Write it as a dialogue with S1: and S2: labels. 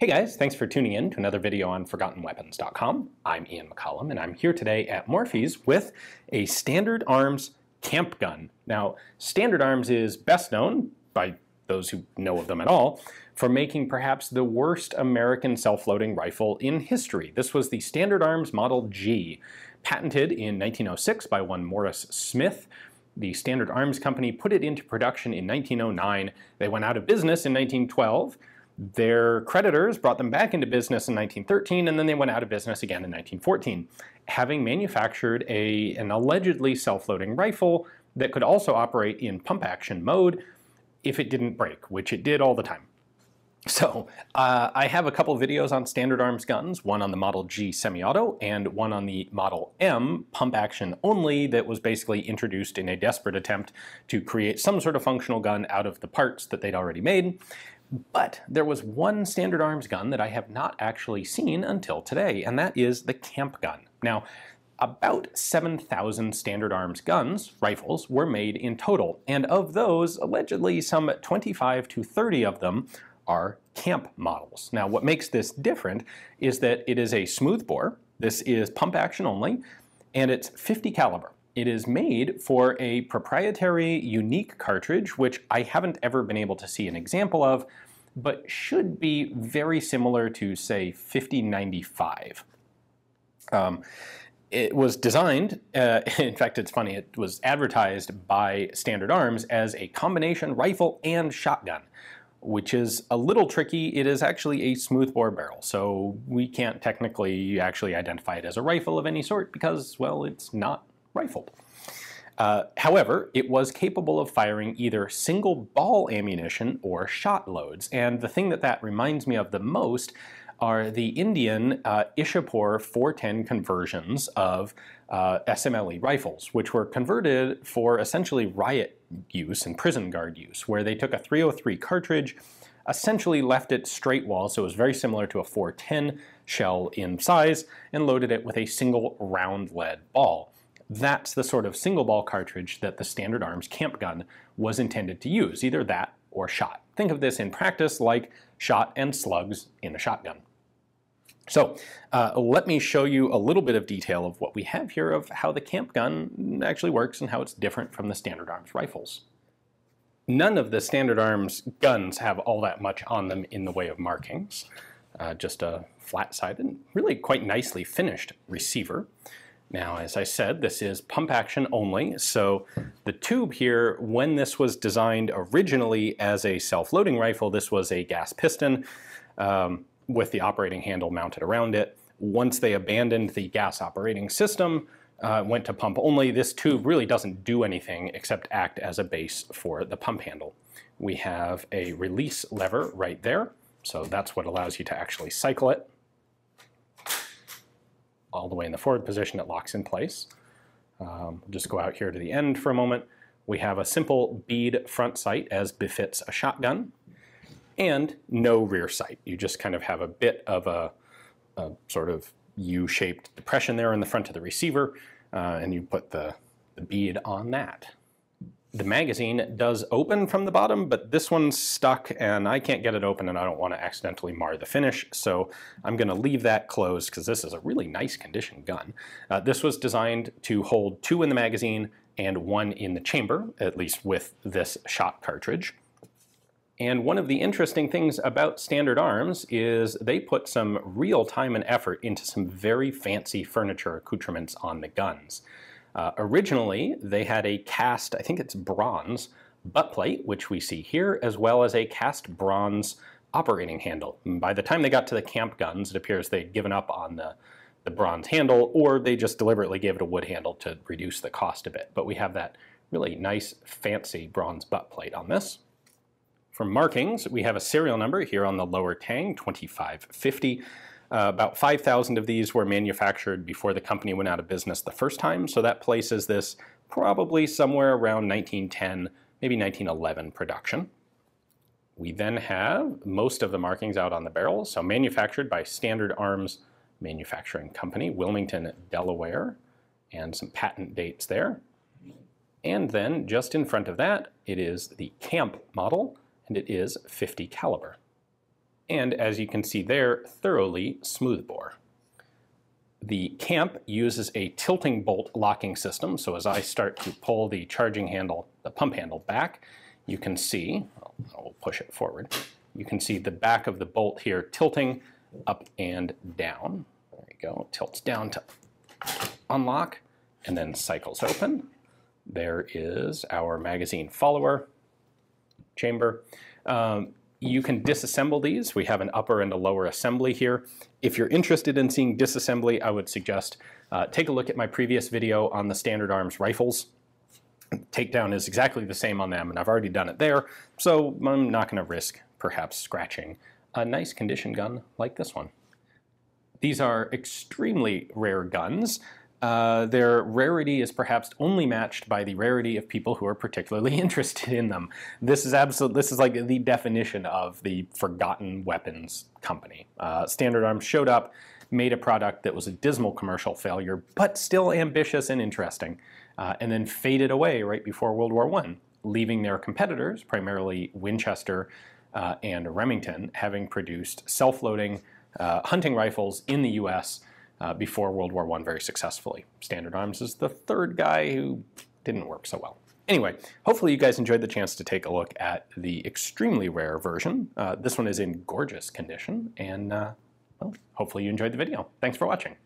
S1: Hey guys, thanks for tuning in to another video on ForgottenWeapons.com. I'm Ian McCollum and I'm here today at Morphy's with a Standard Arms camp gun. Now, Standard Arms is best known, by those who know of them at all, for making perhaps the worst American self-loading rifle in history. This was the Standard Arms Model G, patented in 1906 by one Morris Smith, the Standard Arms Company put it into production in 1909. They went out of business in 1912. Their creditors brought them back into business in 1913, and then they went out of business again in 1914, having manufactured a, an allegedly self-loading rifle that could also operate in pump action mode if it didn't break, which it did all the time. So uh, I have a couple videos on standard arms guns, one on the Model G semi-auto and one on the Model M pump action only that was basically introduced in a desperate attempt to create some sort of functional gun out of the parts that they'd already made. But there was one standard arms gun that I have not actually seen until today, and that is the camp gun. Now, about 7,000 standard arms guns, rifles, were made in total, and of those, allegedly some 25 to 30 of them are camp models. Now, what makes this different is that it is a smooth bore, this is pump action only, and it's 50 caliber. It is made for a proprietary, unique cartridge, which I haven't ever been able to see an example of, but should be very similar to, say, 5095. Um, it was designed, uh, in fact it's funny, it was advertised by Standard Arms as a combination rifle and shotgun, which is a little tricky. It is actually a smoothbore barrel, so we can't technically actually identify it as a rifle of any sort because, well, it's not rifled. Uh, however, it was capable of firing either single ball ammunition or shot loads, and the thing that that reminds me of the most are the Indian uh, Ishapore 410 conversions of uh, SMLE rifles, which were converted for essentially riot use and prison guard use, where they took a 303 cartridge, essentially left it straight wall, so it was very similar to a 410 shell in size, and loaded it with a single round lead ball. That's the sort of single ball cartridge that the Standard Arms camp gun was intended to use, either that or shot. Think of this in practice like shot and slugs in a shotgun. So uh, let me show you a little bit of detail of what we have here of how the camp gun actually works and how it's different from the Standard Arms rifles. None of the Standard Arms guns have all that much on them in the way of markings. Uh, just a flat-sided, really quite nicely finished receiver. Now, as I said, this is pump action only, so the tube here, when this was designed originally as a self-loading rifle, this was a gas piston um, with the operating handle mounted around it. Once they abandoned the gas operating system, uh, went to pump only, this tube really doesn't do anything except act as a base for the pump handle. We have a release lever right there, so that's what allows you to actually cycle it all the way in the forward position, it locks in place. Um, just go out here to the end for a moment. We have a simple bead front sight as befits a shotgun and no rear sight. You just kind of have a bit of a, a sort of U-shaped depression there in the front of the receiver uh, and you put the, the bead on that. The magazine does open from the bottom, but this one's stuck and I can't get it open and I don't want to accidentally mar the finish, so I'm going to leave that closed because this is a really nice condition gun. Uh, this was designed to hold two in the magazine and one in the chamber, at least with this shot cartridge. And one of the interesting things about Standard Arms is they put some real time and effort into some very fancy furniture accoutrements on the guns. Uh, originally, they had a cast, I think it's bronze, butt plate, which we see here, as well as a cast bronze operating handle. And by the time they got to the camp guns, it appears they'd given up on the, the bronze handle, or they just deliberately gave it a wood handle to reduce the cost a bit. But we have that really nice, fancy bronze butt plate on this. For markings, we have a serial number here on the lower tang, 2550. Uh, about 5,000 of these were manufactured before the company went out of business the first time, so that places this probably somewhere around 1910, maybe 1911 production. We then have most of the markings out on the barrel, so manufactured by Standard Arms Manufacturing Company, Wilmington, Delaware, and some patent dates there. And then just in front of that, it is the Camp model, and it is 50 caliber. And as you can see there, thoroughly smoothbore. The camp uses a tilting bolt locking system, so as I start to pull the charging handle, the pump handle back, you can see, I'll push it forward, you can see the back of the bolt here tilting up and down. There you go, tilts down to unlock and then cycles open. There is our magazine follower chamber. Um, you can disassemble these. We have an upper and a lower assembly here. If you're interested in seeing disassembly, I would suggest uh, take a look at my previous video on the Standard Arms rifles. Takedown is exactly the same on them, and I've already done it there, so I'm not going to risk perhaps scratching a nice condition gun like this one. These are extremely rare guns. Uh, their rarity is perhaps only matched by the rarity of people who are particularly interested in them. This is absolute. This is like the definition of the forgotten weapons company. Uh, Standard Arms showed up, made a product that was a dismal commercial failure, but still ambitious and interesting, uh, and then faded away right before World War I, leaving their competitors, primarily Winchester uh, and Remington, having produced self-loading uh, hunting rifles in the U.S uh, before World War I very successfully. Standard Arms is the third guy who didn't work so well. Anyway, hopefully you guys enjoyed the chance to take a look at the extremely rare version. Uh, this one is in gorgeous condition, and uh, well, hopefully you enjoyed the video. Thanks for watching.